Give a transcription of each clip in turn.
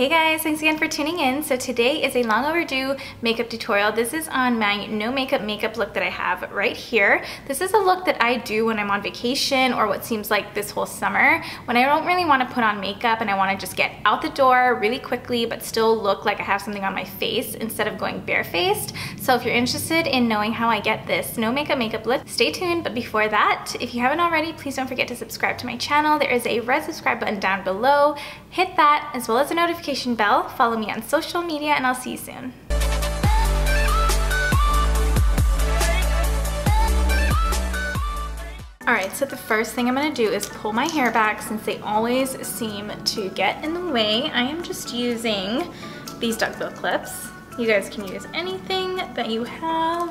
Hey guys, thanks again for tuning in. So today is a long overdue makeup tutorial. This is on my no makeup makeup look that I have right here. This is a look that I do when I'm on vacation or what seems like this whole summer when I don't really want to put on makeup and I want to just get out the door really quickly but still look like I have something on my face instead of going barefaced. So if you're interested in knowing how I get this no makeup makeup look, stay tuned. But before that, if you haven't already, please don't forget to subscribe to my channel. There is a red subscribe button down below. Hit that as well as notification notification bell, follow me on social media, and I'll see you soon. Alright, so the first thing I'm going to do is pull my hair back since they always seem to get in the way. I am just using these duckbill clips. You guys can use anything that you have.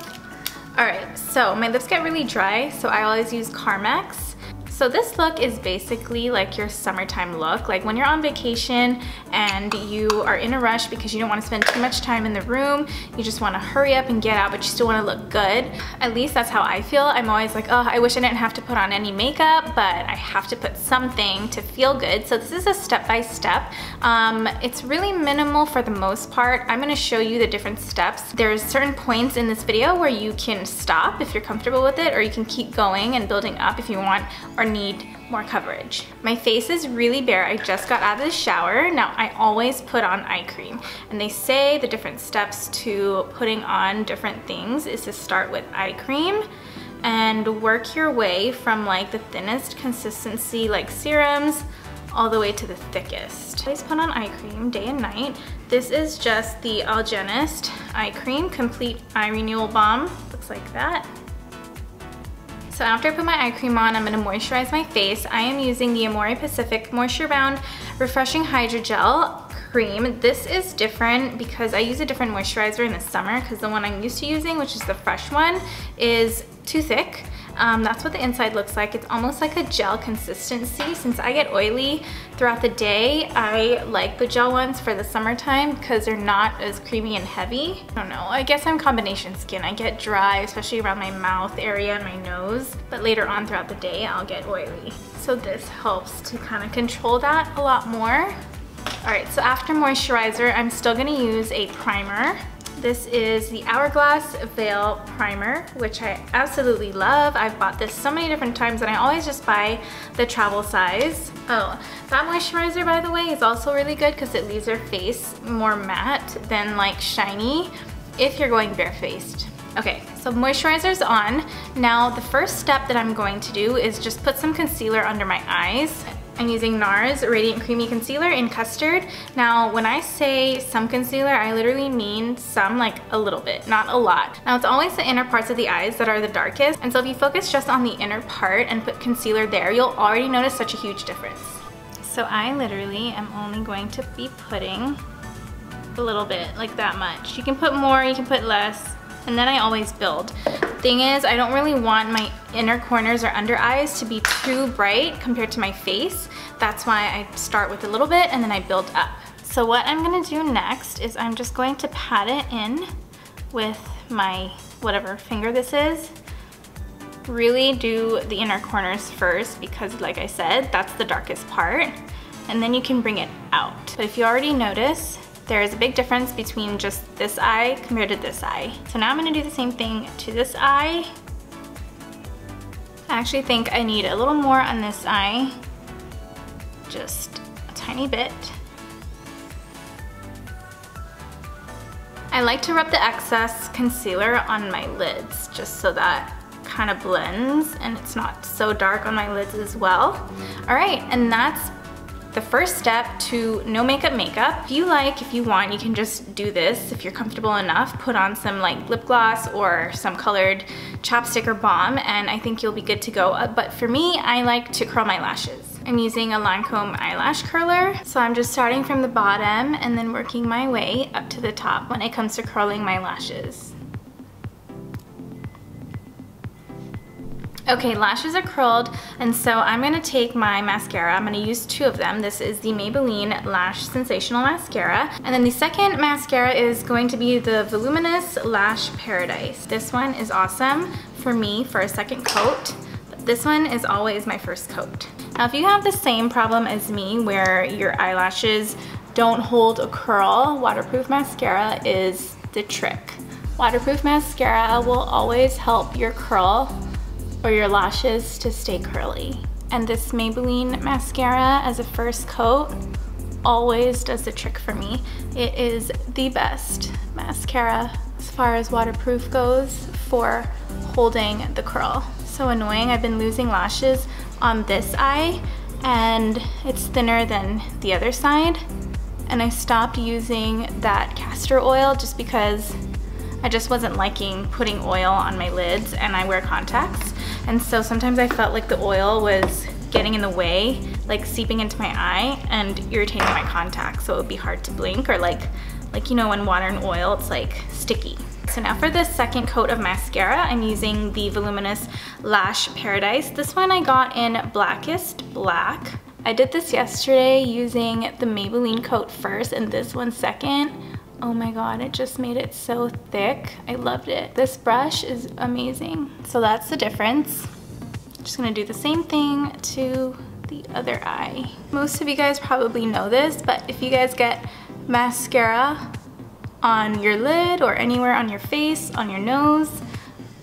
Alright, so my lips get really dry, so I always use Carmex. So this look is basically like your summertime look. Like when you're on vacation and you are in a rush because you don't want to spend too much time in the room, you just want to hurry up and get out, but you still want to look good. At least that's how I feel. I'm always like, oh, I wish I didn't have to put on any makeup, but I have to put something to feel good. So this is a step-by-step. -step. Um, it's really minimal for the most part. I'm going to show you the different steps. There's certain points in this video where you can stop if you're comfortable with it, or you can keep going and building up if you want, or need more coverage. My face is really bare. I just got out of the shower. Now I always put on eye cream and they say the different steps to putting on different things is to start with eye cream and work your way from like the thinnest consistency like serums all the way to the thickest. I always put on eye cream day and night. This is just the Algenist Eye Cream Complete Eye Renewal Balm. Looks like that. So after I put my eye cream on, I'm gonna moisturize my face. I am using the Amore Pacific Moisture Bound Refreshing Hydrogel cream. This is different because I use a different moisturizer in the summer because the one I'm used to using, which is the fresh one, is too thick. Um, that's what the inside looks like. It's almost like a gel consistency. Since I get oily throughout the day, I like the gel ones for the summertime because they're not as creamy and heavy. I don't know, I guess I'm combination skin. I get dry, especially around my mouth area and my nose, but later on throughout the day, I'll get oily. So this helps to kind of control that a lot more. All right, so after moisturizer, I'm still gonna use a primer. This is the Hourglass Veil Primer, which I absolutely love. I've bought this so many different times and I always just buy the travel size. Oh, that moisturizer, by the way, is also really good because it leaves your face more matte than like shiny if you're going barefaced. Okay, so moisturizer's on. Now the first step that I'm going to do is just put some concealer under my eyes. I'm using NARS Radiant Creamy Concealer in Custard. Now, when I say some concealer, I literally mean some, like a little bit, not a lot. Now, it's always the inner parts of the eyes that are the darkest, and so if you focus just on the inner part and put concealer there, you'll already notice such a huge difference. So I literally am only going to be putting a little bit, like that much. You can put more, you can put less, and then I always build. Thing is, I don't really want my inner corners or under eyes to be too bright compared to my face. That's why I start with a little bit and then I build up. So what I'm gonna do next is I'm just going to pat it in with my whatever finger this is. Really do the inner corners first because like I said, that's the darkest part. And then you can bring it out. But if you already notice, there is a big difference between just this eye compared to this eye. So now I'm gonna do the same thing to this eye. I actually think I need a little more on this eye, just a tiny bit. I like to rub the excess concealer on my lids just so that kind of blends and it's not so dark on my lids as well. All right, and that's the first step to no makeup makeup. If you like, if you want, you can just do this. If you're comfortable enough, put on some like lip gloss or some colored chapstick or balm and I think you'll be good to go. Uh, but for me, I like to curl my lashes. I'm using a Lancome eyelash curler. So I'm just starting from the bottom and then working my way up to the top when it comes to curling my lashes. Okay, lashes are curled, and so I'm gonna take my mascara. I'm gonna use two of them. This is the Maybelline Lash Sensational Mascara. And then the second mascara is going to be the Voluminous Lash Paradise. This one is awesome for me for a second coat. But this one is always my first coat. Now if you have the same problem as me where your eyelashes don't hold a curl, waterproof mascara is the trick. Waterproof mascara will always help your curl or your lashes to stay curly. And this Maybelline mascara as a first coat always does the trick for me. It is the best mascara as far as waterproof goes for holding the curl. So annoying, I've been losing lashes on this eye and it's thinner than the other side. And I stopped using that castor oil just because I just wasn't liking putting oil on my lids and I wear contacts. And so sometimes I felt like the oil was getting in the way, like seeping into my eye and irritating my contacts. So it would be hard to blink or like, like you know, when water and oil, it's like sticky. So now for the second coat of mascara, I'm using the Voluminous Lash Paradise. This one I got in Blackest Black. I did this yesterday using the Maybelline coat first and this one second. Oh my god, it just made it so thick. I loved it. This brush is amazing. So that's the difference. Just gonna do the same thing to the other eye. Most of you guys probably know this, but if you guys get mascara on your lid or anywhere on your face, on your nose,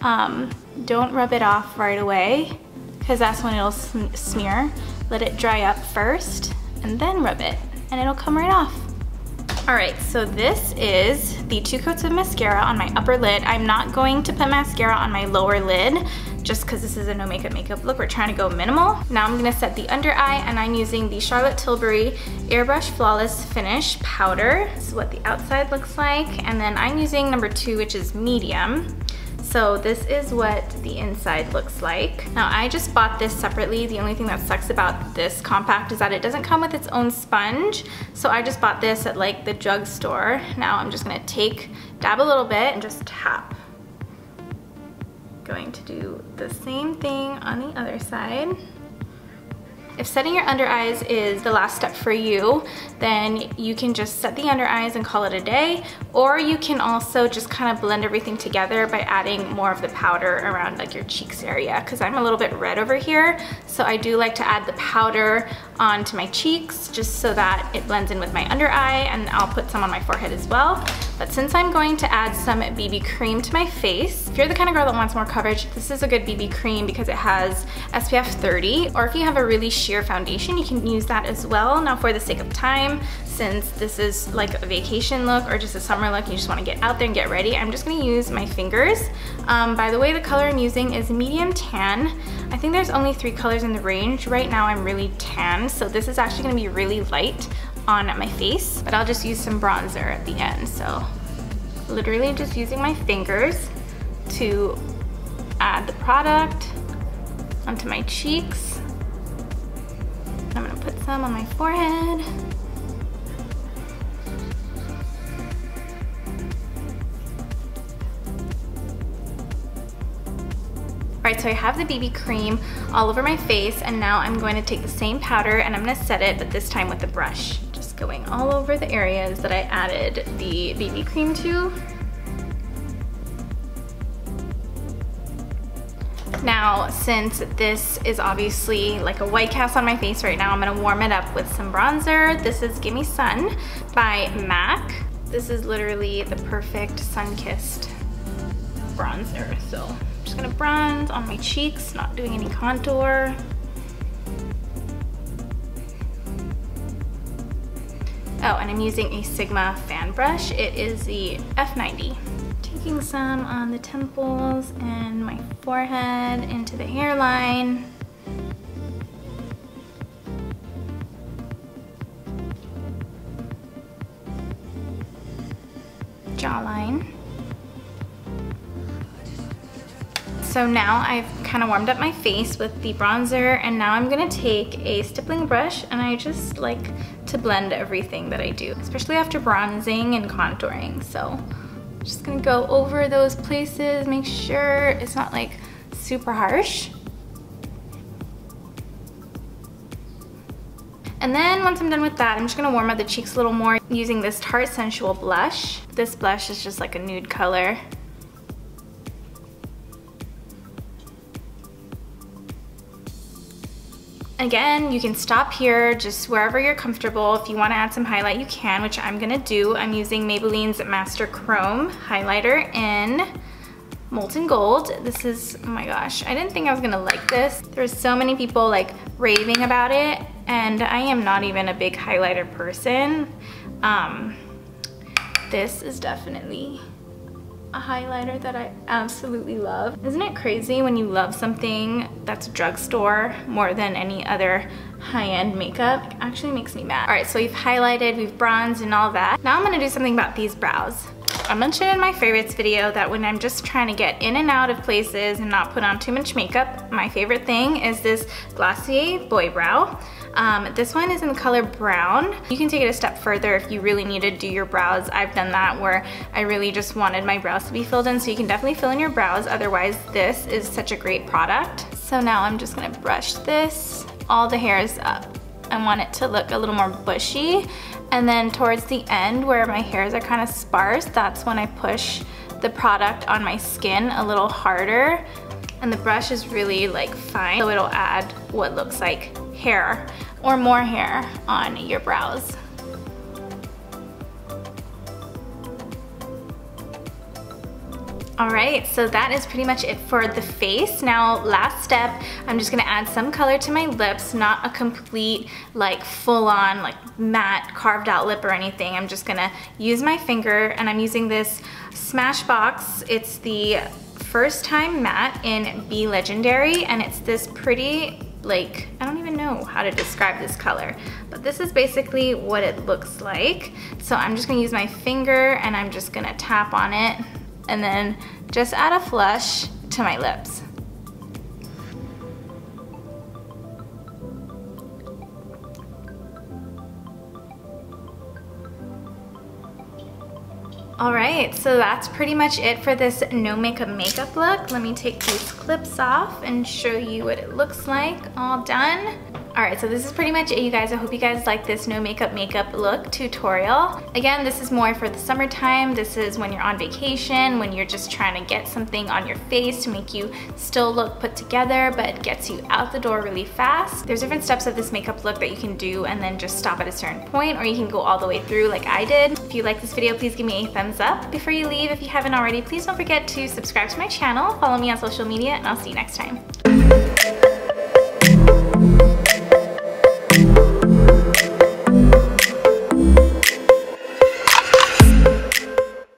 um, don't rub it off right away because that's when it'll sm smear. Let it dry up first and then rub it and it'll come right off. All right, so this is the two coats of mascara on my upper lid. I'm not going to put mascara on my lower lid just because this is a no makeup makeup look. We're trying to go minimal. Now I'm gonna set the under eye and I'm using the Charlotte Tilbury Airbrush Flawless Finish Powder. This is what the outside looks like. And then I'm using number two, which is medium. So this is what the inside looks like. Now I just bought this separately. The only thing that sucks about this compact is that it doesn't come with its own sponge. So I just bought this at like the drugstore. Now I'm just gonna take, dab a little bit and just tap. Going to do the same thing on the other side. If setting your under eyes is the last step for you, then you can just set the under eyes and call it a day, or you can also just kind of blend everything together by adding more of the powder around like your cheeks area, because I'm a little bit red over here, so I do like to add the powder onto my cheeks just so that it blends in with my under eye, and I'll put some on my forehead as well. But since I'm going to add some BB cream to my face, if you're the kind of girl that wants more coverage, this is a good BB cream because it has SPF 30, or if you have a really sheer foundation, you can use that as well. Now for the sake of time, since this is like a vacation look or just a summer look, you just wanna get out there and get ready, I'm just gonna use my fingers. Um, by the way, the color I'm using is medium tan. I think there's only three colors in the range. Right now I'm really tan, so this is actually gonna be really light on my face, but I'll just use some bronzer at the end. So literally just using my fingers to add the product onto my cheeks. I'm gonna put some on my forehead. All right, so I have the BB cream all over my face and now I'm going to take the same powder and I'm gonna set it, but this time with the brush going all over the areas that I added the BB cream to. Now, since this is obviously like a white cast on my face right now, I'm gonna warm it up with some bronzer. This is Gimme Sun by MAC. This is literally the perfect sun-kissed bronzer. So I'm just gonna bronze on my cheeks, not doing any contour. Oh, and I'm using a Sigma fan brush. It is the F90. Taking some on the temples and my forehead into the hairline. Jawline. So now I've kind of warmed up my face with the bronzer and now I'm gonna take a stippling brush and I just like to blend everything that I do, especially after bronzing and contouring. So just gonna go over those places, make sure it's not like super harsh. And then once I'm done with that, I'm just gonna warm up the cheeks a little more using this Tarte Sensual blush. This blush is just like a nude color. Again, you can stop here, just wherever you're comfortable. If you wanna add some highlight, you can, which I'm gonna do. I'm using Maybelline's Master Chrome highlighter in Molten Gold. This is, oh my gosh, I didn't think I was gonna like this. There's so many people like raving about it, and I am not even a big highlighter person. Um, this is definitely a highlighter that I absolutely love. Isn't it crazy when you love something that's a drugstore more than any other high-end makeup? It actually makes me mad. All right, so we've highlighted, we've bronzed and all that. Now I'm gonna do something about these brows. I mentioned in my favorites video that when I'm just trying to get in and out of places and not put on too much makeup, my favorite thing is this Glossier Boy Brow. Um, this one is in the color brown. You can take it a step further if you really need to do your brows. I've done that where I really just wanted my brows to be filled in, so you can definitely fill in your brows. Otherwise, this is such a great product. So now I'm just gonna brush this, all the hairs up. I want it to look a little more bushy. And then towards the end where my hairs are kind of sparse, that's when I push the product on my skin a little harder. And the brush is really like fine, so it'll add what looks like hair or more hair on your brows. All right, so that is pretty much it for the face. Now, last step, I'm just gonna add some color to my lips, not a complete, like full-on, like matte carved out lip or anything. I'm just gonna use my finger and I'm using this Smashbox. It's the first time matte in Be Legendary and it's this pretty like, I don't even know how to describe this color, but this is basically what it looks like. So I'm just gonna use my finger and I'm just gonna tap on it and then just add a flush to my lips. All right, so that's pretty much it for this no makeup makeup look. Let me take these clips off and show you what it looks like all done. All right, so this is pretty much it, you guys. I hope you guys like this no makeup makeup look tutorial. Again, this is more for the summertime. This is when you're on vacation, when you're just trying to get something on your face to make you still look put together, but gets you out the door really fast. There's different steps of this makeup look that you can do and then just stop at a certain point, or you can go all the way through like I did. If you like this video, please give me a thumbs up. Before you leave, if you haven't already, please don't forget to subscribe to my channel, follow me on social media, and I'll see you next time.